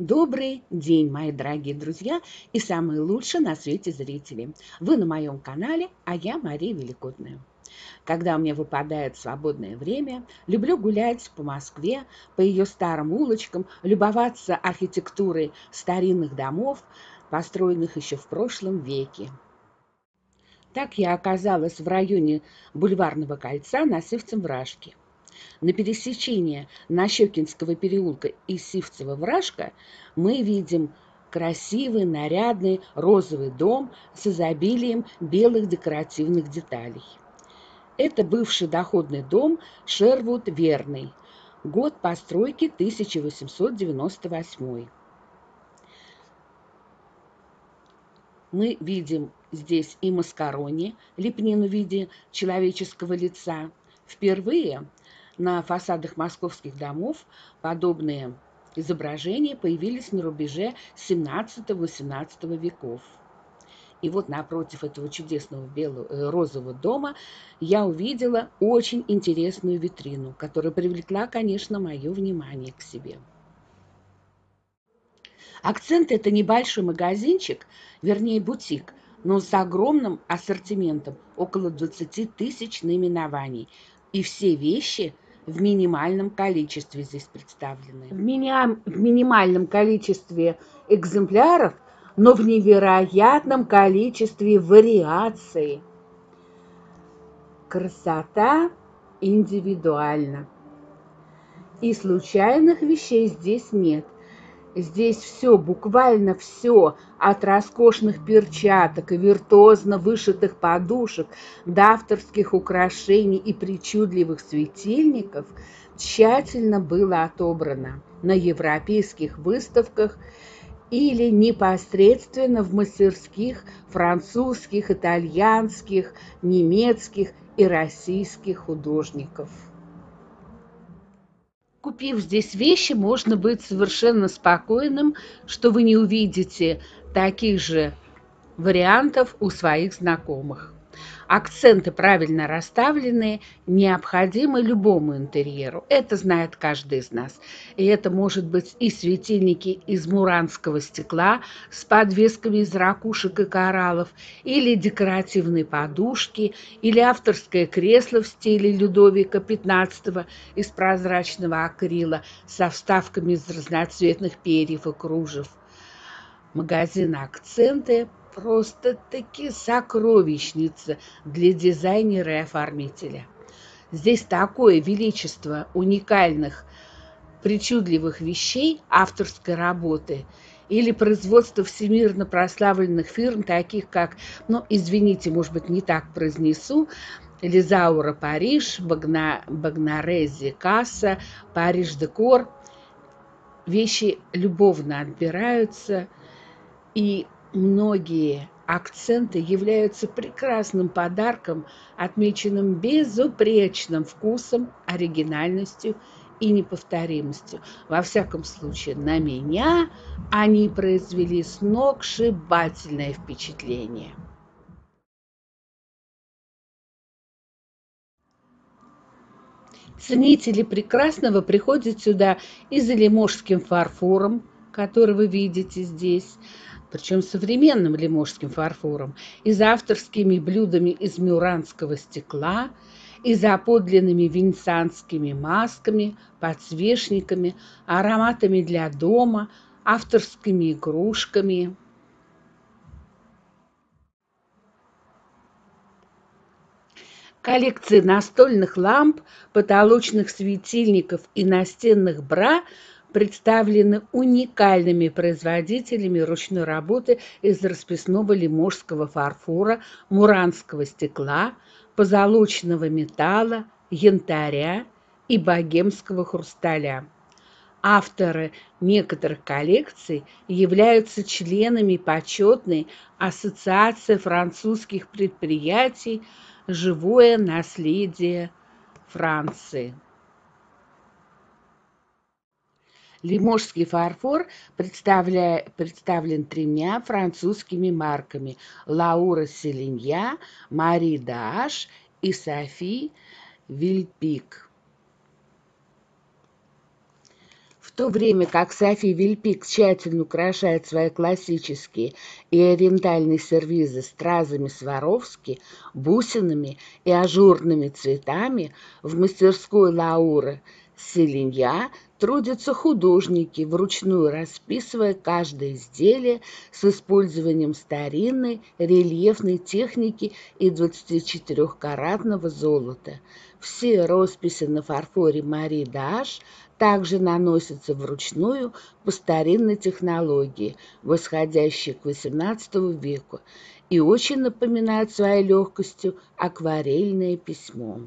Добрый день, мои дорогие друзья и самые лучшие на свете зрители. Вы на моем канале, а я Мария Великотная. Когда меня выпадает свободное время, люблю гулять по Москве, по ее старым улочкам, любоваться архитектурой старинных домов, построенных еще в прошлом веке. Так я оказалась в районе Бульварного кольца на Сивцем-Вражке. На пересечении Нащекинского переулка и Сивцева-Вражка мы видим красивый, нарядный розовый дом с изобилием белых декоративных деталей. Это бывший доходный дом Шервуд Верный. Год постройки 1898. Мы видим здесь и маскарони, лепнину в виде человеческого лица. Впервые на фасадах московских домов подобные изображения появились на рубеже 17-18 веков. И вот напротив этого чудесного белого, э, розового дома я увидела очень интересную витрину, которая привлекла, конечно, мое внимание к себе. Акцент – это небольшой магазинчик, вернее бутик, но с огромным ассортиментом, около 20 тысяч наименований. И все вещи в минимальном количестве здесь представлены. В, мини... в минимальном количестве экземпляров но в невероятном количестве вариаций. Красота индивидуальна. И случайных вещей здесь нет. Здесь все, буквально все, от роскошных перчаток и виртуозно вышитых подушек до авторских украшений и причудливых светильников, тщательно было отобрано на европейских выставках или непосредственно в мастерских французских, итальянских, немецких и российских художников. Купив здесь вещи, можно быть совершенно спокойным, что вы не увидите таких же вариантов у своих знакомых акценты правильно расставленные необходимы любому интерьеру. Это знает каждый из нас. И это может быть и светильники из муранского стекла с подвесками из ракушек и кораллов, или декоративные подушки, или авторское кресло в стиле Людовика XV из прозрачного акрила со вставками из разноцветных перьев и кружев. Магазин «Акценты» просто-таки сокровищница для дизайнера и оформителя. Здесь такое величество уникальных, причудливых вещей авторской работы или производство всемирно прославленных фирм, таких как, ну, извините, может быть, не так произнесу, Лизаура Париж, Багна, Багнарези Касса, Париж Декор. Вещи любовно отбираются, и многие акценты являются прекрасным подарком, отмеченным безупречным вкусом, оригинальностью и неповторимостью. Во всяком случае, на меня они произвели сногсшибательное впечатление. Ценители прекрасного приходят сюда и за лиможским фарфором, который вы видите здесь, причем современным лиможским фарфором, и за авторскими блюдами из мюранского стекла, и за подлинными венецианскими масками, подсвечниками, ароматами для дома, авторскими игрушками. Коллекции настольных ламп, потолочных светильников и настенных бра – представлены уникальными производителями ручной работы из расписного лиможского фарфора, муранского стекла, позолоченного металла, янтаря и богемского хрусталя. Авторы некоторых коллекций являются членами почетной Ассоциации французских предприятий «Живое наследие Франции». Лиможский фарфор представлен тремя французскими марками Лаура Селинья, Мари Даш и Софи Вильпик. В то время как Софи Вильпик тщательно украшает свои классические и ориентальные сервизы стразами Сваровски, бусинами и ажурными цветами, в мастерской Лауры Селинья трудятся художники, вручную расписывая каждое изделие с использованием старинной рельефной техники и 24-каратного золота. Все росписи на фарфоре Мари Даш также наносятся вручную по старинной технологии, восходящей к XVIII веку, и очень напоминают своей легкостью акварельное письмо.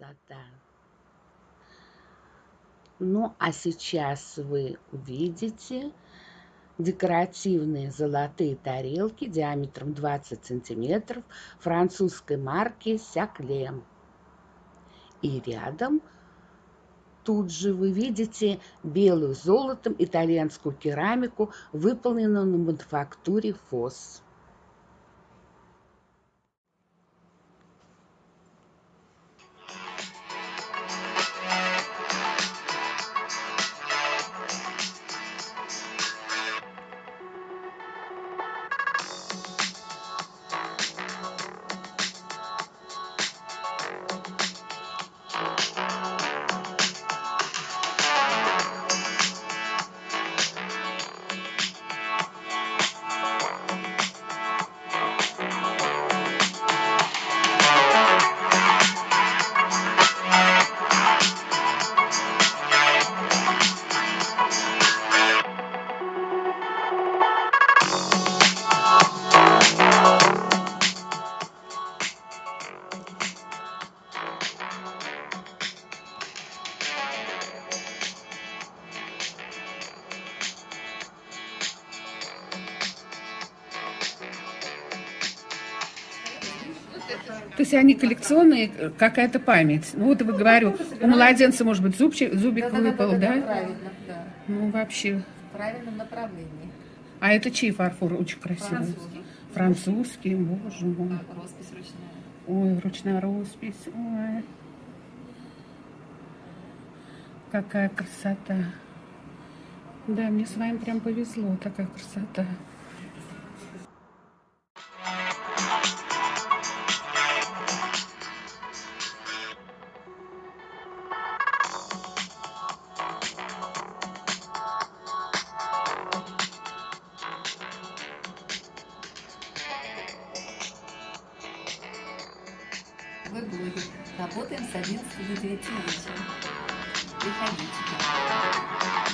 Красота. Ну, а сейчас вы увидите декоративные золотые тарелки диаметром 20 сантиметров французской марки Сякле. И рядом тут же вы видите белую золотом итальянскую керамику, выполненную на мануфактуре ФОС. То есть они коллекционные, какая-то память. Ну, вот я говорю, у младенца, может быть, зубчик, зубик да, выпал, да? да, да? Правильно, да. Ну, вообще. В правильном направлении. А это чей фарфор? Очень красивый. Французский. Французский, боже мой. Роспись ручная. Ой, ручная роспись. Ой. Какая красота. Да, мне с вами прям повезло, такая красота. Вы блогер. Работаем с 11 до 9 вечера.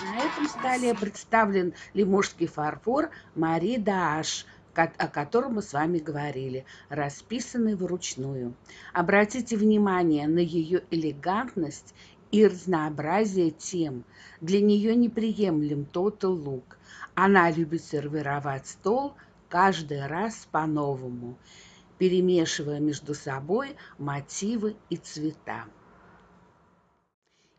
На этом столе представлен лиможский фарфор Мари Дааш, о котором мы с вами говорили, расписанный вручную. Обратите внимание на ее элегантность и разнообразие тем. Для нее неприемлем тот лук. Она любит сервировать стол каждый раз по-новому перемешивая между собой мотивы и цвета.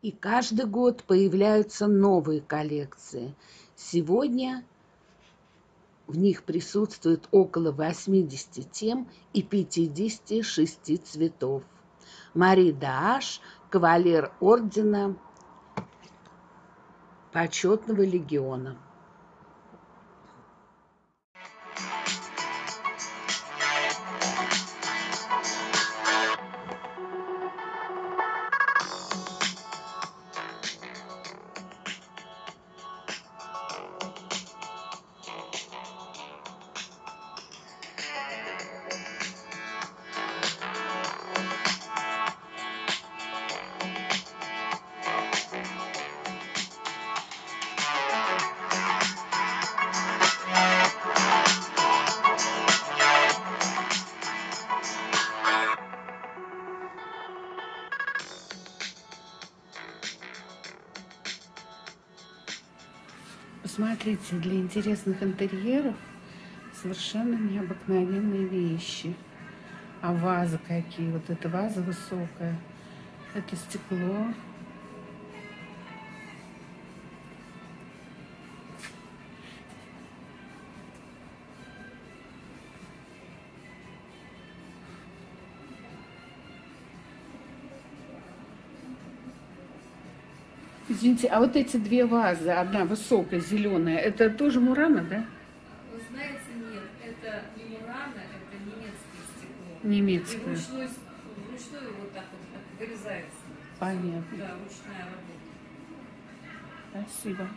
И каждый год появляются новые коллекции. Сегодня в них присутствует около 80 тем и 56 цветов. Мари Дааш, кавалер ордена почетного легиона. Посмотрите, для интересных интерьеров совершенно необыкновенные вещи. А вазы какие? Вот эта ваза высокая. Это стекло. Извините, а вот эти две вазы, одна высокая, зеленая, это тоже Мурана, да? Вы знаете, нет, это не Мурана, это немецкое стекло. И Немецкая. вручную, вручную вот так вот вырезается. Понятно. Да, ручная работа. Спасибо.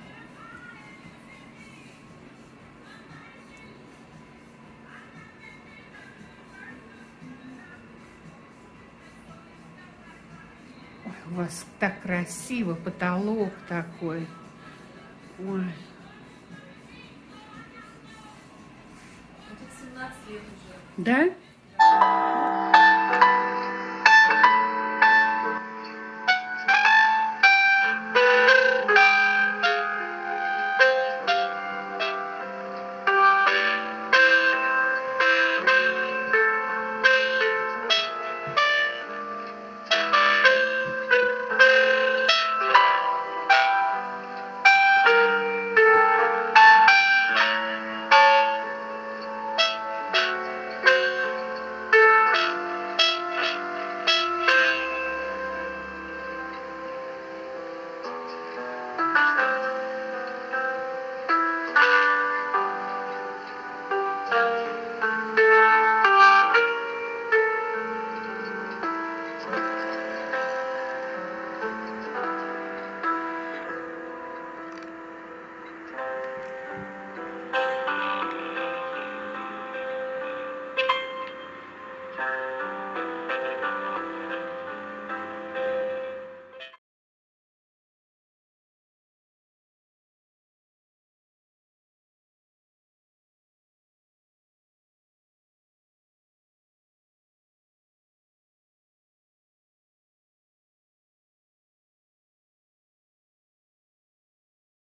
У вас так красиво, потолок такой. Ой, тут 17 лет уже. да?